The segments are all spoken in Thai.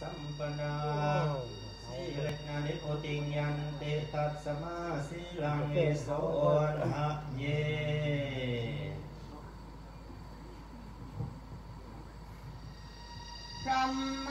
สัมปนาสีเลนานิโกติงยันเตตัสมาสีลังเอโสหะเยพรหม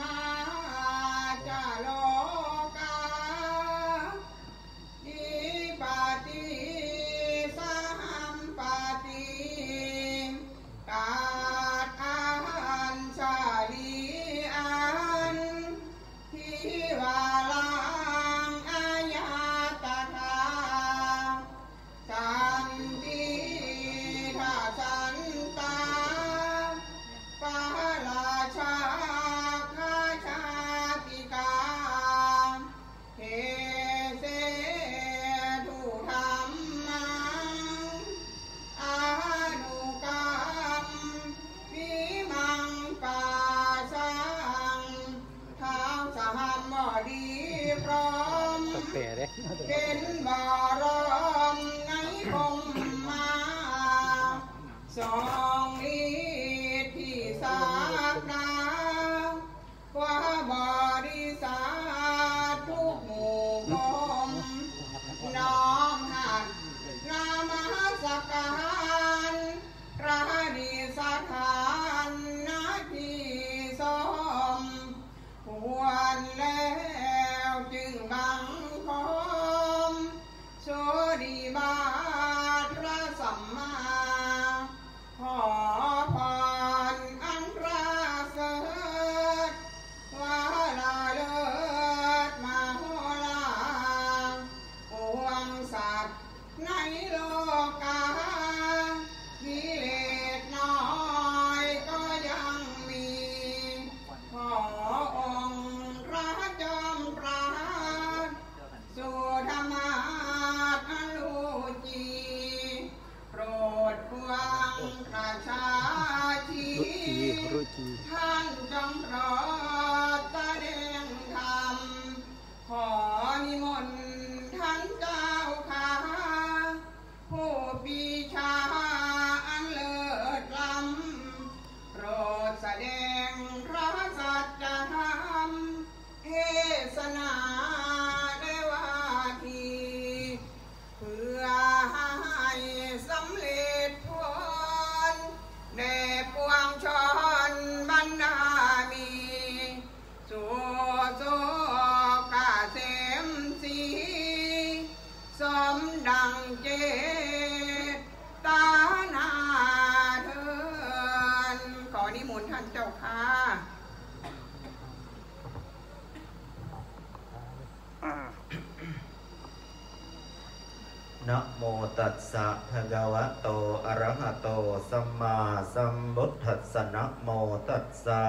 นะโมตัสสะภะคะวะโต อะระหะโต สัมมาสัมพุทธัสสะนะโมตัสสะ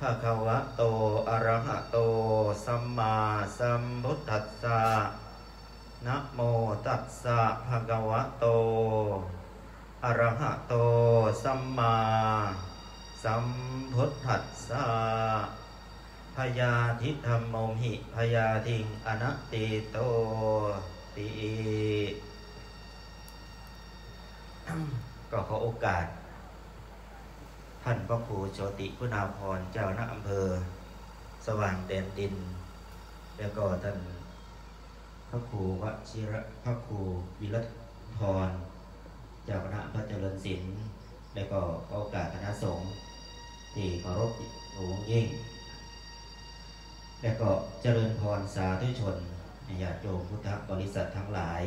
ภะคะวะโต อะระหะโต สัมมาสัมพุทธัสสะนะโมตัสสะภะคะวะโต อะระหะโต สัมมาสัมพุทธัสสะพยาธิธรรมโมหิพยาทิงอนัตติโต ติก็ขอโอกาส ท่านพระครูโชติคุณาพรเจ้าหน้าอำเภอ สว่างแดนดิน แล้วก็ท่านพระครูวชิระพระครูวิรัตพรเจ้าคณะพระเจริญศิลป์แล้วก็ขอโอกาสคณะสงฆ์ที่เคารพหลวงยิ่ง แล้วก็เจริญพรสาธุชน ญาติโยมพุทธบริษัททั้งหลาย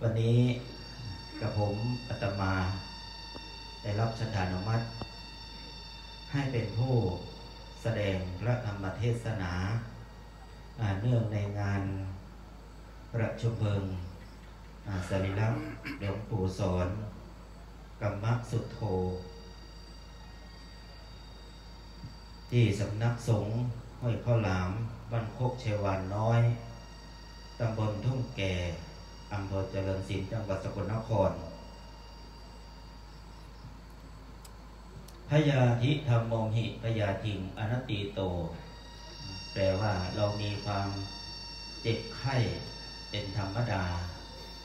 วันนี้กับผมอาตมา ได้รับสัญญานุมัติ ให้เป็นผู้แสดงพระธรรมเทศนาเนื่องในงานประชุมเพลิงสรีระหลวงปู่สอนกรรมสุโธที่สำนักสงฆ์ห้วยข้าวหลาม บ้านโคกเชวานน้อย ตำบลทุ่งแก่อำเภอเจริญศิลป์จังหวัดสกลนคร พยาธิธรรมโมหิพยาทิงอนตติโต แปลว่าเรามีความเจ็บไข้เป็นธรรมดา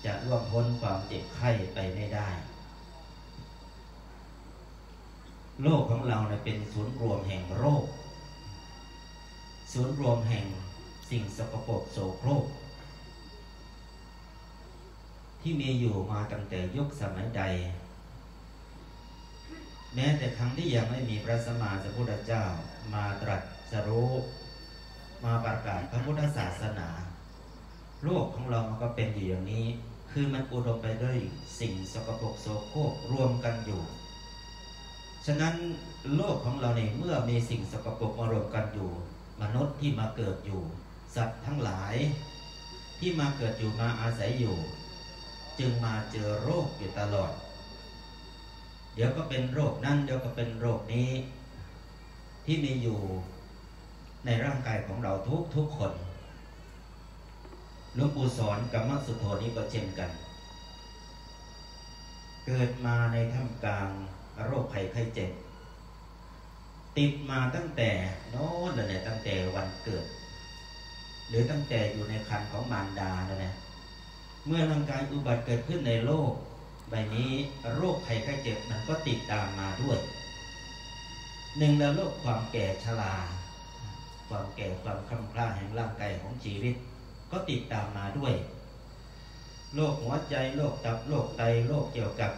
จะล่วงพ้นความเจ็บไข้ไปไม่ได้ โลกของเราเนี่ยเป็นศูนย์รวมแห่งโรค ศูนย์รวมแห่งสิ่งสกปรกโสโครก ที่มีอยู่มาตั้งแต่ยุคสมัยใด แม้แต่ครั้งที่ยังไม่มีพระสมมาสัมพุทธเจ้ามาตรัสรู้มาประกาศพระพุทธศาสนา โลกของเรามันก็เป็นอยู่อย่างนี้ คือมันอุดมไปด้วยสิ่งสกปรกโสโครกรวมกันอยู่ ฉะนั้นโลกของเราเนี่ยเมื่อมีสิ่งสกปรกมารวมกันอยู่ มนุษย์ที่มาเกิดอยู่ สัตว์ทั้งหลาย ที่มาเกิดอยู่มาอาศัยอยู่ จึงมาเจอโรคอยู่ตลอด เดี๋ยวก็เป็นโรคนั่นเดี๋ยวก็เป็นโรคนี้ ที่มีอยู่ในร่างกายของเราทุกทุกคนหลวงปู่สอนกรรมสุโธนี้ก็เช่นกัน เกิดมาในท่ามกลางโรคภัยไข้เจ็บ ติดมาตั้งแต่โน้นเลยเนี่ยตั้งแต่วันเกิด หรือตั้งแต่อยู่ในคันของมารดาแล้วเนี่ยเมื่อร่างกายอุบัติเกิดขึ้นในโลก ใบนี้โรคภัยไข้เจ็บมันก็ติดตามมาด้วยหนึ่งแล้วโรคความแก่ชราความแก่ความคล่ำคล้าแห่งร่างกายของชีวิต ก็ติดตามมาด้วยโรคหัวใจโรคตับโรคไตโรคเกี่ยวกับ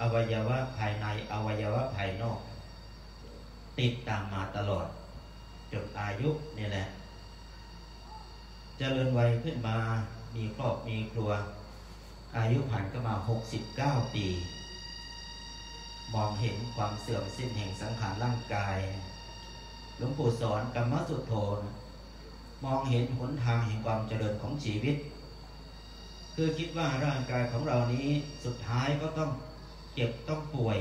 อวัยวะภายในอวัยวะภายนอก ติดตามมาตลอด จนอายุนี่แหละจเจริญวัยขึ้นมามีครอบมีครัว อายุผ่านก็มา 69 ปี มองเห็นความเสื่อมสิ้นแห่งสังขารร่างกายหลวงปู่สอนกรรมสุทโธมองเห็นหนทางแห่งความเจริญของชีวิต คือคิดว่าร่างกายของเรานี้สุดท้ายก็ต้องเจ็บต้องป่วย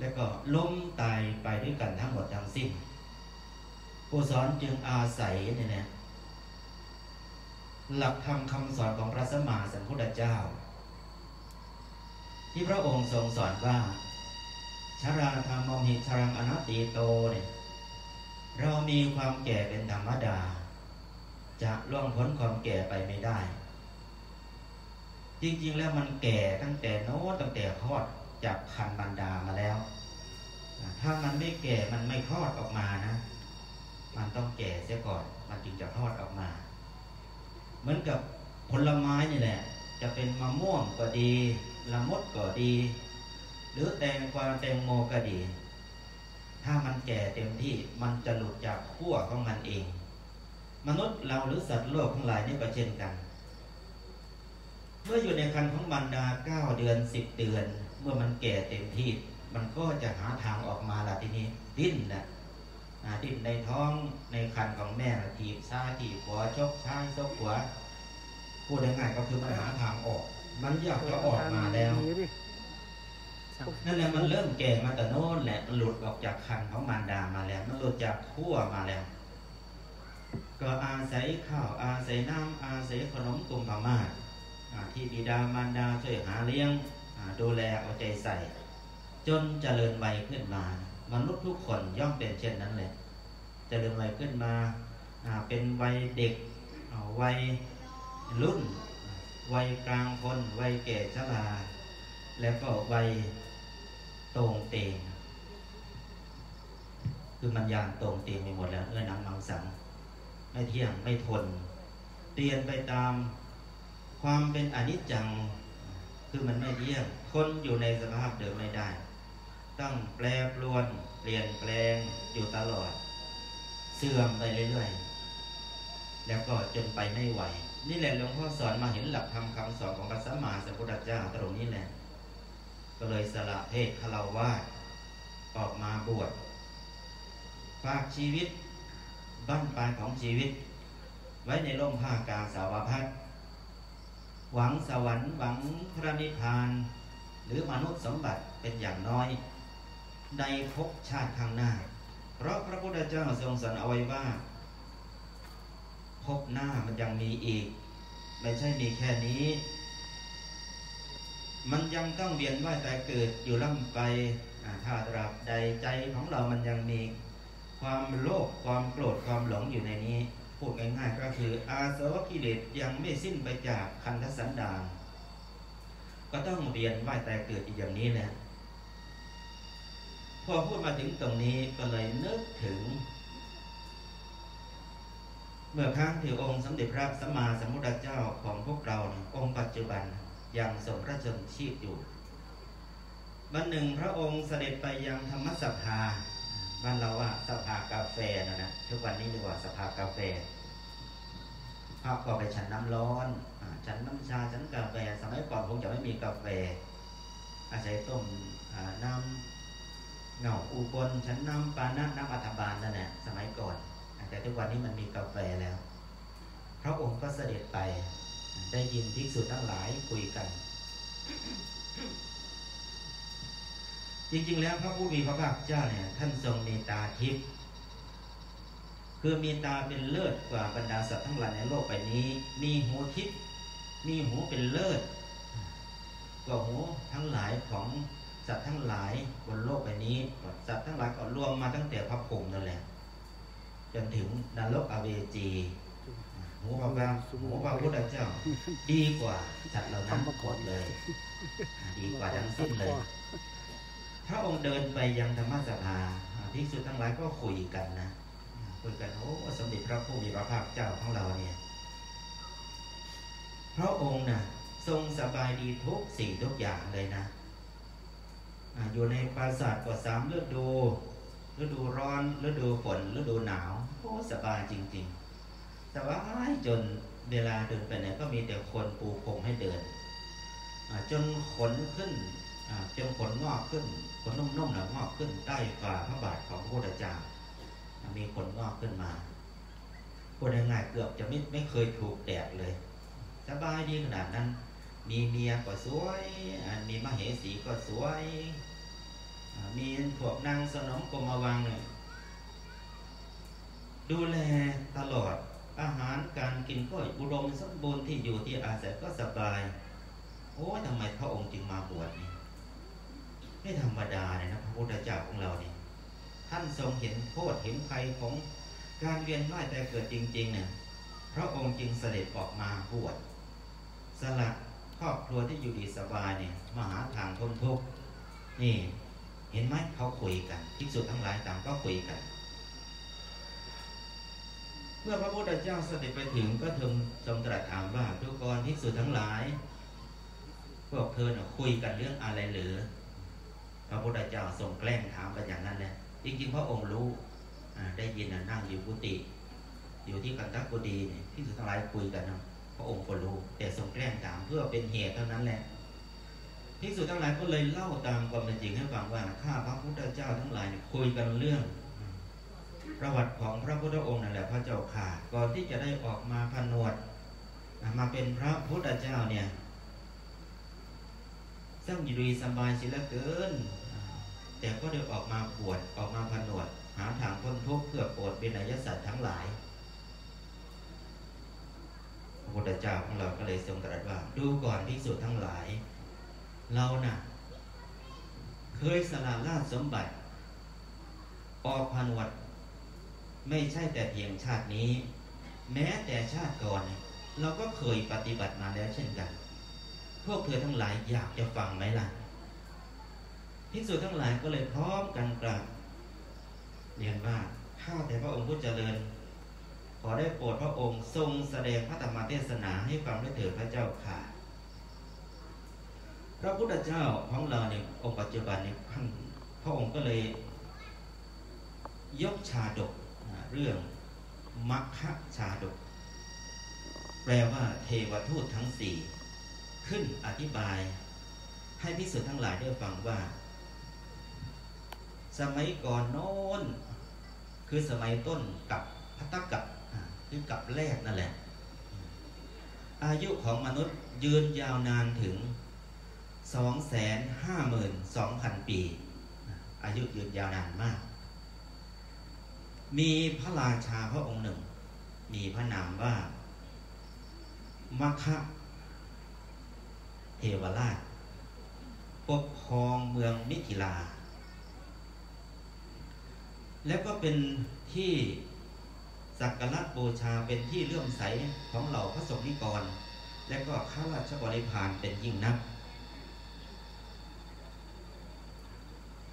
แล้วก็ล้มตายไปด้วยกันทั้งหมดทั้งสิ้นผู้สอนจึงอาศัยเนี่ยนะหลักธรรมคำสอนของพระสัมมาสัมพุทธเจ้า ที่พระองค์ทรงสอนว่าชาราธรรมหิชรังอนัตติโตเนี่ยเรามีความแก่เป็นธรรมดา จะล่วงพ้นความแก่ไปไม่ได้ จริงๆแล้วมันแก่ตั้งแต่โน้ตั้งแต่คลอด จากคันบรรดามาแล้ว ถ้ามันไม่แก่มันไม่คลอดออกมานะ มันต้องแก่เสียก่อน มันจึงจะคลอดออกมา เหมือนกับผลไม้นี่แหละ จะเป็นมะม่วงก็ดี ละมดก็ดี หรือแตงกวาแตงโมก็ดี ถ้ามันแก่เต็มที่มันจะหลุดจากขั้วของมันเอง มนุษย์เราหรือสัตว์โลกทั้งหลายนี่ก็เช่นกัน เมื่ออยู่ในคันของบรรดาเก้าเดือนสิบเดือน เมื่อมันแก่เต็มที่มันก็จะหาทางออกมาละทีนี้ดิ้นนะดิ้นในท้องในคันของแม่ถีบซ้ายถีบขวาชกซ้ายชกขวาพูดง่ายๆก็คือมันหาทางออก มันอยากจะออกมาแล้วนั่นแหละมันเริ่มแก่มาแต่โน้นแหละหลุดออกจากคันของมารดามาแล้ว มันหลุดจากขั้วมาแล้ว ก็อาศัยข้าวอาศัยน้ำอาศัยขนมกลุ่มพม่าที่บิดามารดาช่วยหาเลี้ยง ดูแลเอาใจใส่ จนเจริญวัยขึ้นมา มนุษย์ทุกคนย่อมเป็นเช่นนั้นเลยเจริญวัยขึ้นมาเป็นวัยเด็กวัยรุ่น วัยกลางคนวัยแก่ชราแล้วก็วัยตรงเตงคือมันยานตรงเตงไปหมดแล้วเอื้อนังมังสังไม่เที่ยงไม่ทนเปลี่ยนไปตามความเป็นอนิจจัง คือมันไม่เที่ยงทนอยู่ในสภาพเดิมไม่ได้ ต้องแปรปรวนเปลี่ยนแปลงอยู่ตลอด เสื่อมไปเรื่อยๆ แล้วก็จนไปไม่ไหว นี่แหละหลวงพ่อสอนมาเห็นหลักธรรมคำสอนของพระสัมมาสัมพุทธเจ้าตรงนี้แหละ ก็เลยสละเพศคารวาสออกมาบวชฝากชีวิตบั้นปลายของชีวิต ไว้ในร่มผ้ากาสาวพัด หวังสวรรค์หวังพระนิพพาน หรือมนุษย์สมบัติเป็นอย่างน้อย ในภพชาติข้างหน้า เพราะพระพุทธเจ้าทรงสอนเอาไว้ว่าภพหน้ามันยังมีอีก ไม่ใช่มีแค่นี้ มันยังต้องเวียนว่ายตายเกิดอยู่ล่ำไปถ้าตราบใดใจของเรามันยังมีความโลภความโกรธความหลงอยู่ในนี้ พูดง่ายๆ ก็คืออาสวะกิเลสยังไม่สิ้นไปจากคันธสันดานก็ต้องเรียนว่ายตายเกิดอีกอย่างนี้แหละพอพูดมาถึงตรงนี้ก็เลยนึกถึง เมื่อครั้งที่องค์สมเด็จพระสัมมาสัมพุทธเจ้าของพวกเราองค์ปัจจุบันยังทรงพระชนชีพอยู่วันหนึ่งพระองค์เสด็จไปยังธรรมสภา บ้านเราว่าสภากาแฟนะนะทุกวันนี้เรียกว่าสภากาแฟพระก็ไปฉันน้ำร้อนอฉันน้ำชาฉันกาแฟสมัยก่อนคงจะไม่มีกาแฟ อาศัยต้มน้ำเหงาอุบลฉันน้ำปานะน้ำอัฐบาลนั่นแหละสมัยก่อน แต่ทุกวันนี้มันมีกาแฟแล้ว พระองค์ก็เสด็จไปได้ยินภิกษุทั้งหลายคุยกัน จริง ๆ แล้วพระผู้มีพระภาคเจ้าเนี่ยท่านทรงมีตาทิพย์คือมีตาเป็นเลิศกว่าบรรดาสัตว์ทั้งหลายในโลกใบนี้ มีหูทิพย์มีหูเป็นเลิศกว่าหูทั้งหลายของสัตว์ทั้งหลายบนโลกใบนี้สัตว์ทั้งหลายก็รวมมาตั้งแต่พระพรหมนั่นแหละจนถึงนรกอเวจีหูพระบาหูพระพุทธเจ้า ดีกว่าสัตว์เหล่านั้นหมดเลย ดีกว่าทั้งสิ้นเลย พระองค์เดินไปยังธรรมสภาภิกษุทั้งหลายก็คุยกันนะคุยกันโอ้สมเด็จพระผู้มีพระภาคเจ้าของเราเนี่ยพระองค์น่ะทรงสบายดีทุกสิ่งทุกอย่างเลยนะอยู่ในปราสาทกว่าสามฤดูฤดูร้อนฤดูฝนฤดูหนาวโอ้สบายจริงๆสบาจนเวลาเดินไปไหนก็มีแต่คนปูพรมให้เดิน จนขนขึ้น จนขนงอกขึ้นขนนุ่มๆนะงอกขึ้นใต้ฝ่าพระบาทของพระพุทธเจ้ามีขนงอกขึ้นมาพูดง่ายๆเกือบจะไม่ไม่เคยถูกแดดเลยสบายดีขนาดนั้น มีเมียก็สวยมีมเหสีก็สวย มีพวกนางสนมกรมวังเนี่ยดูแลตลอดอาหารการกินก็อุดมสมบูรณ์ที่อยู่ที่อาศัยก็สบาย โอ้ยทำไมพระองค์จึงมาบวชนี่ ไม่ธรรมดาเลยนะพระพุทธเจ้าของเราเนี่ยท่านทรงเห็นโทษเห็นภัยของการเวียนว่ายแต่เกิดจริงๆเนี่ยพระองค์จึงเสด็จออกมาบวชสละครอบครัวที่อยู่ดีสบายเนี่ยมาหาทางพ้นทุกข์นี่เห็นไหมเขาคุยกันภิกษุทั้งหลายต่างก็คุยกัน เมื่อพระพุทธเจ้าเสด็จไปถึงก็ทรงทรงตรัสถามว่าทุกคนภิกษุทั้งหลายพวกเธอเนี่ยคุยกันเรื่องอะไรหรือ พระพุทธเจ้าทรงแกล้งถามไปอย่างนั้นแหละจริงๆพระองค์รู้ได้ยินนั่งอยู่กุฏิอยู่ที่กันตักกุดีเนี่ยภิกษุทั้งหลายคุยกันเนาะพระองค์ก็รู้ แต่ทรงแกล้งถามเพื่อเป็นเหตุเท่านั้นแหละภิกษุทั้งหลายก็เลยเล่าตามความเป็นจริงให้ฟังว่าข้าพระพุทธเจ้าทั้งหลายคุยกันเรื่อง ประวัติของพระพุทธองค์นั่นแหละพระเจ้าข่าก่อนที่จะได้ออกมาผนวดมาเป็นพระพุทธเจ้าเนี่ยซึ่งอยู่ดีสบายเสิเหละเกิน แต่ก็ได้ออกมาบวชออกมาผนวด หาทางพ้นทุกข์เพื่อโปรดเป็นอายสัตว์ทั้งหลายพระพุทธเจ้าของเราก็เลยทรงตรัสว่า ดูก่อนภิกษุดทั้งหลาย เราน่ะ เคยสละราชสมบัติ ออกพนวด ไม่ใช่แต่เพียงชาตินี้ แม้แต่ชาติก่อน เราก็เคยปฏิบัติมาแล้วเช่นกัน พวกเธอทั้งหลายอยากจะฟังไหมล่ะ ภิกษุทั้งหลายก็เลยพร้อมกันกราบเรียนว่าข้าแต่พระองค์ผู้เจริญ ขอได้โปรดพระองค์ทรงแสดงพระธรรมเทศนาให้ฟังด้วยเถิดพระเจ้าค่ะ พระพุทธเจ้าของเราในองค์ปัจจุบันในพระองค์ก็เลย ยกชาดกเรื่องมัคคะชาดก แปลว่าเทวทูตทั้งสี่ขึ้นอธิบายให้พิสุทธ์ทั้งหลายได้ฟังว่า สมัยก่อนโน้น คือสมัยต้นกับพัตตกับคือกับแรกนั่นแหละ อายุของมนุษย์ยืนยาวนานถึง 252,000 ปี อายุยืนยาวนานมาก มีพระราชาพระองค์หนึ่ง มีพระนามว่ามัคคะเทวราชปกครองเมืองมิถิลา และก็เป็นที่สักการะบูชาเป็นที่เลื่อมใสของเหล่าพระสงฆ์นิกร และก็ข้าราชบริพารเป็นยิ่งนัก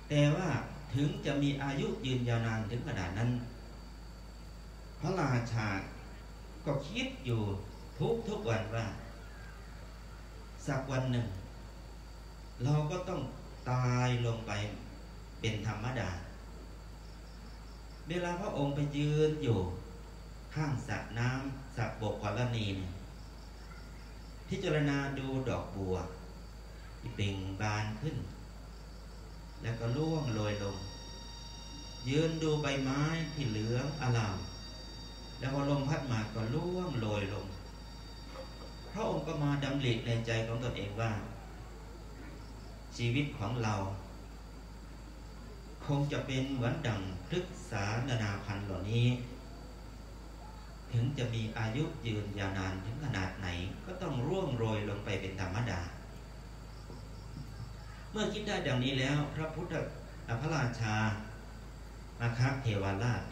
แต่ว่าถึงจะมีอายุยืนยาวนานถึงขนาดนั้น พระราชาก็คิดอยู่ทุกทุกวันว่า สักวันหนึ่ง เราก็ต้องตายลงไปเป็นธรรมดา เวลาพระองค์ไปยืนอยู่ข้างสระน้ำสระบกกรณีเนี่ยพิจารณาดูดอกบัวที่เป่งบานขึ้น แล้วก็ล่วงโรยลง ยืนดูใบไม้ที่เหลืองอลาม แล้วพอลมพัดมาก็ล่วงโรยลง พระองค์ก็มาดำริในใจของตนเองว่า ชีวิตของเรา คงจะเป็นเหมือนดังพฤกษานานาพันธ์เหล่านี้ ถึงจะมีอายุยืนยาวนานถึงขนาดไหนก็ต้องร่วงโรยลงไปเป็นธรรมดา เมื่อคิดได้ดังนี้แล้ว พระพุทธพระราชาอาคาเทวราช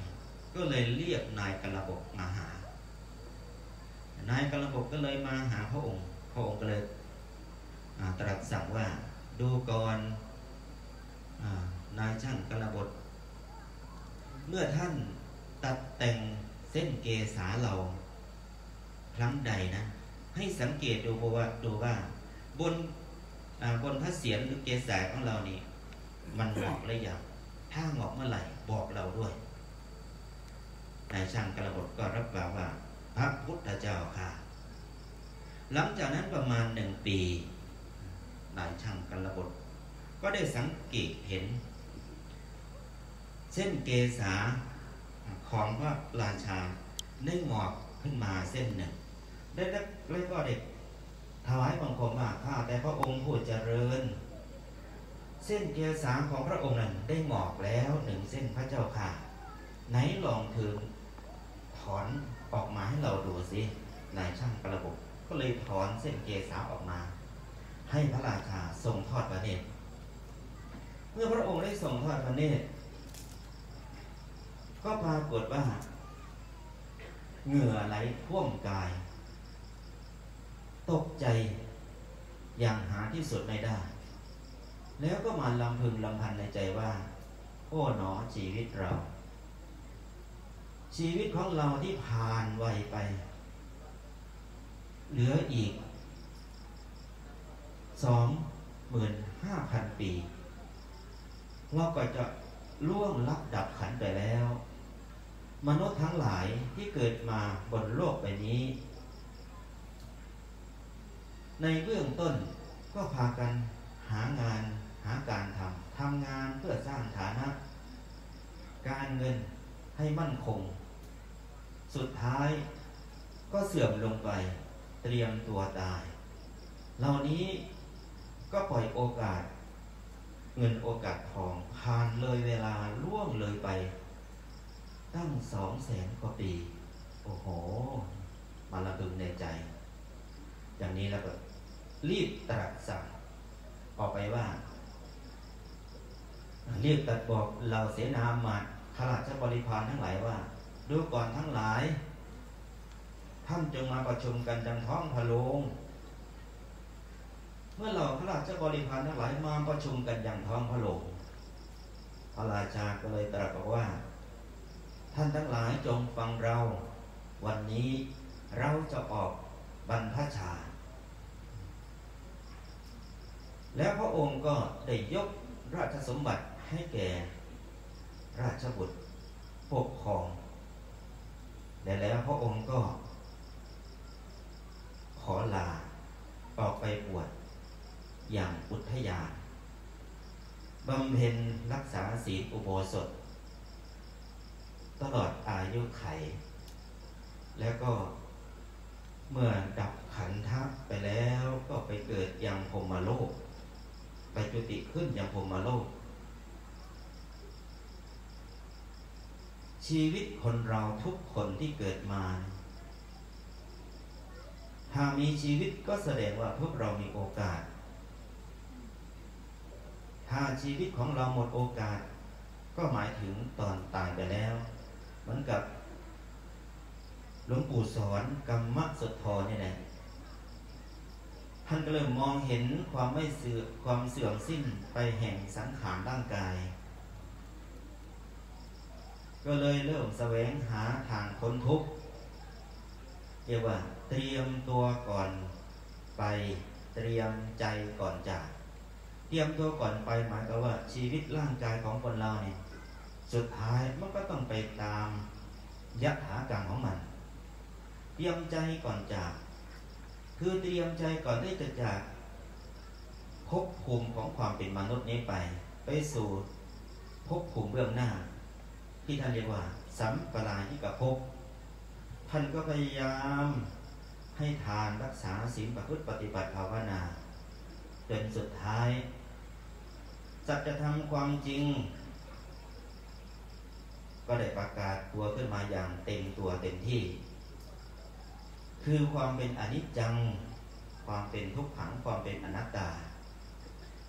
ก็เลยเรียกนายกระบกมาหา นายกระบกก็เลยมาหาพระองค์ พระองค์ก็เลยตรัสสั่งว่าดูก่อน นายช่างกระบดเมื่อท่านตัดแต่งเส้นเกษาเรา ครั้งใดนะ ให้สังเกตดูว่าดูว่าบนบนพระเศียรหรือเกษาของเรานี่ มันหงอกหรือยังถ้าหงอกเมื่อไหร่บอกเราด้วยนายช่างกระบดก็รับว่าว่า พระพุทธเจ้าค่ะ หลังจากนั้นประมาณหนึ่งปีนายช่างกระบด ก็ได้สังเกตเห็น เส้นเกษาของพระราชาได้หงอกขึ้นมาเส้นหนึ่งได้แล้วก็เด็กถวายบังคมมาข้าแต่พระองค์ผู้เจริญ เส้นเกษาของพระองค์นั้นได้หงอกแล้วหนึ่งเส้นพระเจ้าค่ะ ไหนลองถึงถอนออกมาให้เราดูสินายช่างกระบบก็เลยถอนเส้นเกษาออกมา ให้พระราชาทรงทอดพระเนตร เมื่อพระองค์ได้ทรงทอดพระเนตรก็ปรากฏว่าเหงื่อไหลท่วมกาย ตกใจอย่างหาที่สุดไม่ได้ แล้วก็มาลำพึงลำพันในใจว่า โอ้หนอชีวิตเรา ชีวิตของเราที่ผ่านวัยไป เหลืออีกสองหมื่นห้าพันปี เราก็จะล่วงลับดับขันไปแล้ว มนุษย์ทั้งหลายที่เกิดมาบนโลกใบนี้ ในเบื้องต้นก็พากันหางานหาการทำทำงานเพื่อสร้างฐานะ การเงินให้มั่นคง สุดท้ายก็เสื่อมลงไปเตรียมตัวตาย เหล่านี้ก็ปล่อยโอกาส เงินโอกาสทองผ่านเลยเวลาล่วงเลยไป ตั้งสองแสนกว่าปี โอ้โห มาระบึงในใจ อย่างนี้แล้วก็รีบตรัสสั่งออกไปว่าเรียกตัดบอกเหล่าเสนามาขราชบริพารทั้งหลายว่าดูก่อนทั้งหลาย ท่านจงมาประชุมกันดังท้องพะโลง เมื่อเราพระราชบริพารทั้งหลายมาประชุมกันอย่างท้องพระโลงพระราชาก็เลยตรัสบอกว่า ท่านทั้งหลายจงฟังเรา วันนี้เราจะออกบรรพชา แล้วพระองค์ก็ได้ยกราชสมบัติให้แก่ ราชบุตรปกครองและแล้วพระองค์ก็ ขอลาออกไปบวช อย่างอุทยานบำเพ็ญรักษาศีลอุโบสถ ตลอดอายุไข แล้วก็เมื่อดับขันทัพไปแล้วก็ไปเกิดยังพมโลก ไปจุติขึ้นยังพมโลก ชีวิตคนเราทุกคนที่เกิดมา หากมีชีวิตก็แสดงว่าพวกเรามีโอกาส ถ้าชีวิตของเราหมดโอกาส ก็หมายถึงตอนตายไปแล้ว เหมือนกับหลวงปู่สอนกรรมสุดทอนี่แหละท่านก็เริ่มมองเห็นความไม่เสื่อความเสื่อมสิ้นไปแห่งสังขารร่างกาย ก็เลยเริ่มแสวงหาทางพ้นทุกข์เรียกว่าเตรียมตัวก่อนไปเตรียมใจก่อนจาก รียมตัวก่อนไปหมายก็ว่าชีวิตร่างกายของคนเราเนี่ยสุดท้ายมันก็ต้องไปตามยะถากรรมของมัน เตรียมใจก่อนจาก คือเตรียมใจก่อนที่จะจากภพภูมิของความเป็นมนุษย์นี้ไป ไปสู่ภพภูมิเบื้องหน้า ที่ท่านเรียกว่า สัมปรายิกภพท่านก็พยายามให้ทานรักษาศีลประพฤติปฏิบัติภาวนาจนสุดท้าย สัจธรรมความจริง ก็ได้ประกาศตัวขึ้นมาอย่างเต็มตัวเต็มที่ คือความเป็นอนิจจัง ความเป็นทุกขังความเป็นอนัตตา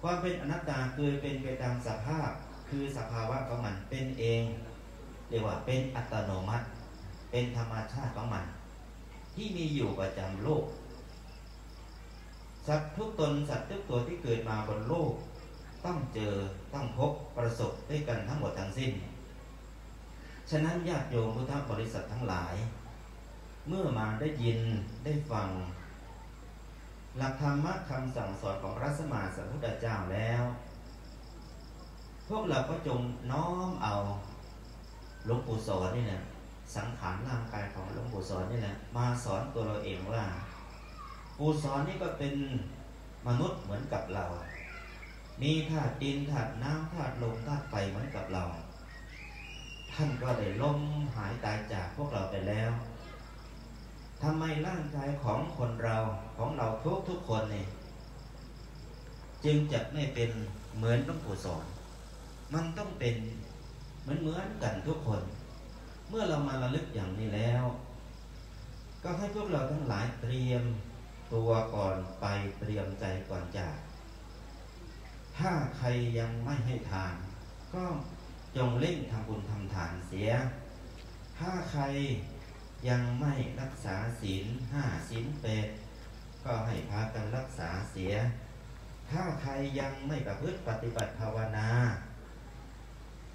ความเป็นอนัตตาคือเป็นไปตามสภาพ คือสภาวะของมันเป็นเองเรียกว่าเป็นอัตโนมัติ เป็นธรรมชาติของมัน ที่มีอยู่ประจำโลกสัตว์ทุกตนสัตว์ทุกตัวที่เกิดมาบนโลก ต้องเจอต้องพบประสบด้วยกันทั้งหมดทั้งสิ้น ฉะนั้นญาติโยมพุทธบริษัททั้งหลาย เมื่อมาได้ยินได้ฟัง หลักธรรมะคำสั่งสอนของพระสมมาสัมพุทธเจ้าแล้ว พวกเราก็จงน้อมเอาหลวงปู่สอนนี่แหละสังขารร่างกายของหลวงปู่สอนนี่แหละมาสอนตัวเราเองว่าปู่สอนนี่ก็เป็นมนุษย์เหมือนกับเรา มีธาตุดินธาตุน้ำธาตุลมธาตุไฟเหมือนกับเรา ท่านก็ได้ล้มหายตายจากพวกเราไปแล้วทำไมร่างกายของคนเราของเราทุกทุกคนเนี่ยจึงจะไม่เป็นเหมือนหลวงปู่สอนมันต้องเป็นเหมือนเหมือนกันทุกคน เมื่อเรามาระลึกอย่างนี้แล้ว ก็ให้พวกเราทั้งหลายเตรียมตัวก่อนไปเตรียมใจก่อนจาก ถ้าใครยังไม่ให้ทาน ก็จงเล่งทำบุญทำทานเสีย ถ้าใครยังไม่รักษาศีลห้าศีลเปดก็ให้พากันรักษาเสีย ถ้าใครยังไม่ประพฤติปฏิบัติภาวนา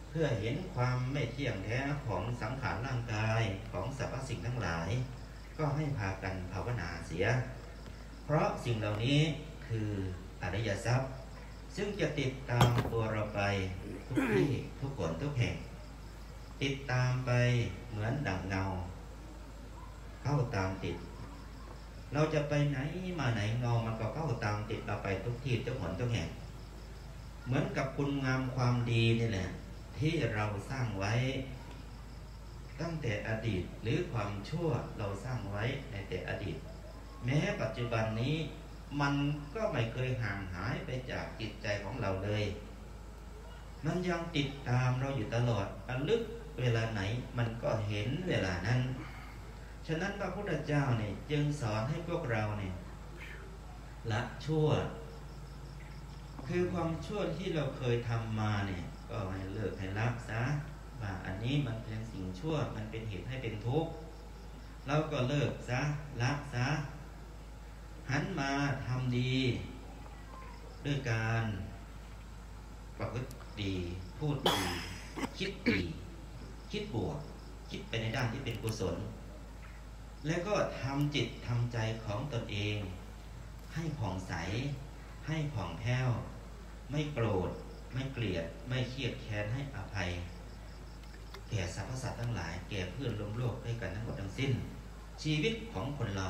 เพื่อเห็นความไม่เที่ยงแท้ของสังขารร่างกายของสรรพสิ่งทั้งหลาย ก็ให้พากันภาวนาเสีย เพราะสิ่งเหล่านี้คืออริยทรัพย์ ซึ่งจะติดตามตัวเราไปทุกที่ทุกคนทุกแห่ง ติดตามไปเหมือนดังเงา เข้าตามติด เราจะไปไหนมาไหนเงามันก็เข้าตามติดเราไปทุกที่ทุกหนทุกแห่ง เหมือนกับคุณงามความดีนี่แหละ ที่เราสร้างไว้ ตั้งแต่อดีตหรือความชั่วเราสร้างไว้ในแต่อดีต แม้ปัจจุบันนี้ มันก็ไม่เคยห่างหายไปจากจิตใจของเราเลย มันยังติดตามเราอยู่ตลอดอันลึกเวลาไหนมันก็เห็นเวลานั้น ฉะนั้นพระพุทธเจ้าเนี่ยจึงสอนให้พวกเราเนี่ยละชั่ว คือความชั่วที่เราเคยทำมาเนี่ยก็ให้เลิกให้ละซะว่าอันนี้มันเป็นสิ่งชั่วมันเป็นเหตุให้เป็นทุกข์เราก็เลิกซะละซะ หันมาทำดี ด้วยการประพฤติดี พูดดี คิดดี คิดบวก คิดไปในด้านที่เป็นกุศล แล้วก็ทำจิตทำใจของตนเอง ให้ผ่องใส ให้ผ่องแผ้ว ไม่โกรธ ไม่เกลียด ไม่เครียดแค้นให้อภัย แก่สรรพสัตว์ทั้งหลาย แก่เพื่อนร่วมโลกด้วยกันทั้งหมดทั้งสิ้น ชีวิตของคนเรา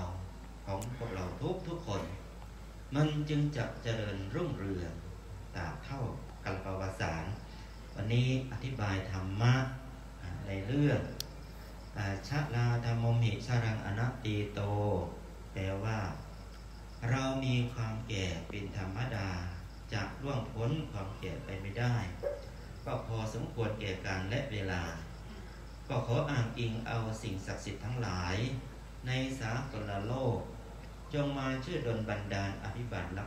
ของพวกเราทุกทุกคน มันจึงจะเจริญรุ่งเรืองตราบเท่ากัลปวสารวันนี้อธิบายธรรมะในเรื่องชะลาธรรมมิชารังอนัตตีโต แปลว่า เรามีความแก่เป็นธรรมดาจะล่วงพ้นความแก่ไปไม่ได้ ก็พอสมควรแก่การและเวลา ก็ขออ้างอิงเอาสิ่งศักดิ์สิทธิ์ทั้งหลาย ในสากลโลก จงมาช่วยดลบันดาลอภิบาล